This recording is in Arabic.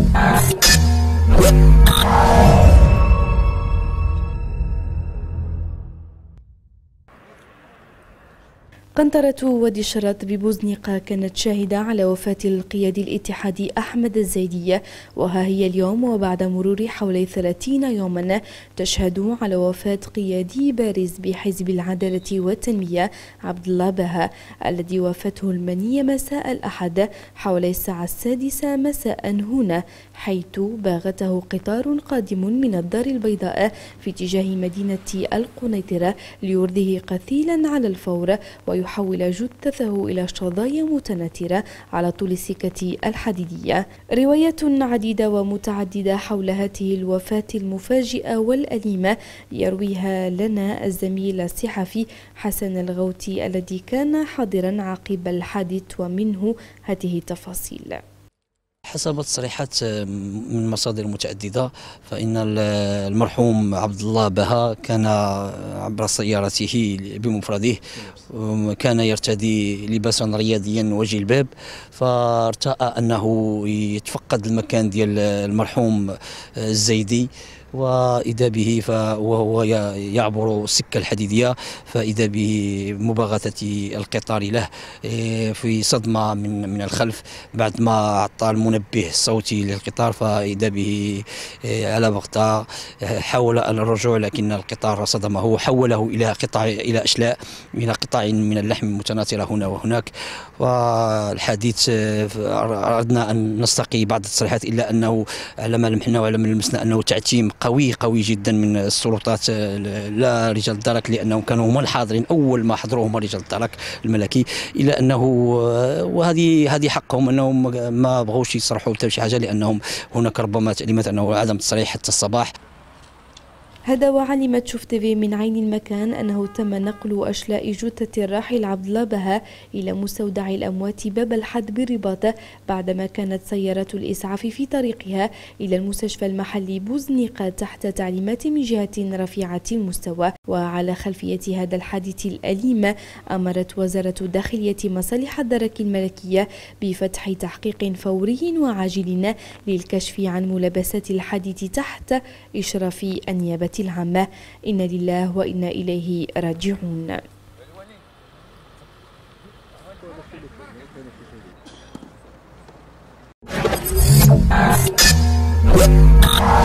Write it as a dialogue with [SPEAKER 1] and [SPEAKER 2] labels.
[SPEAKER 1] Thank قنطرة وادي الشرط ببوزنيقة كانت شاهدة على وفاة القيادي الاتحادي أحمد الزيدي. وها هي اليوم وبعد مرور حوالي 30 يوما تشهد على وفاة قيادي بارز بحزب العدالة والتنمية عبد الله بها الذي وافته المنية مساء الأحد حوالي الساعة السادسة مساء هنا حيث باغته قطار قادم من الدار البيضاء في اتجاه مدينة القنيطرة ليرده قتيلا على الفور ويحول جثته إلى شظايا متناثرة على طول السكة الحديدية. روايات عديدة ومتعددة حول هذه الوفاة المفاجئة والأليمة. يرويها لنا الزميل الصحفي حسن الغوتي الذي كان حاضرا عقب الحادث ومنه هذه التفاصيل.
[SPEAKER 2] حسب تصريحات آه، من مصادر متعددة. فإن المرحوم عبد الله بها كان عبر سيارته بمفرده كان يرتدي لباسا رياضيا وجلباب. فارتأى أنه يتفقد المكان ديال المرحوم الزيدي. وإذا به وهو يعبر السكة الحديدية فإذا به مباغتة القطار له إيه، في صدمة من من الخلف. بعد ما أعطى المنبه الصوتي للقطار فإذا به إيه، على بغتة حاول الرجوع لكن القطار صدمه. وحوله إلى قطع إلى أشلاء إلى قطع من اللحم متناثرة هنا وهناك. والحديث أردنا أن نستقي بعض التصريحات إلا أنه على ما لمحنا وعلى ما لمسنا أنه تعتيم قوي قوي جدا من السلطات لا رجال الدرك لأنهم كانوا هم الحاضرين أول ما حضروا هم رجال الدرك الملكي إلى أنه وهذه هذه حقهم أنهم ما بغوش يصرحوا بشي حاجة لأنهم هناك ربما تعليمات أنه عدم التصريح حتى الصباح.
[SPEAKER 1] هذا وعلمت شوف تيفي من عين المكان أنه تم نقل أشلاء جثة الراحل عبد الله بها إلى مستودع الأموات باب الحد بالرباط بعدما كانت سيارة الإسعاف في طريقها إلى المستشفى المحلي بوزنيقة تحت تعليمات من جهة رفيعة المستوى. وعلى خلفية هذا الحادث الأليم أمرت وزارة الداخلية مصالح الدرك الملكية بفتح تحقيق فوري وعاجل للكشف عن ملابسات الحادث تحت إشراف النيابة العامة. إن لله وإنا إليه راجعون.
[SPEAKER 3] Thank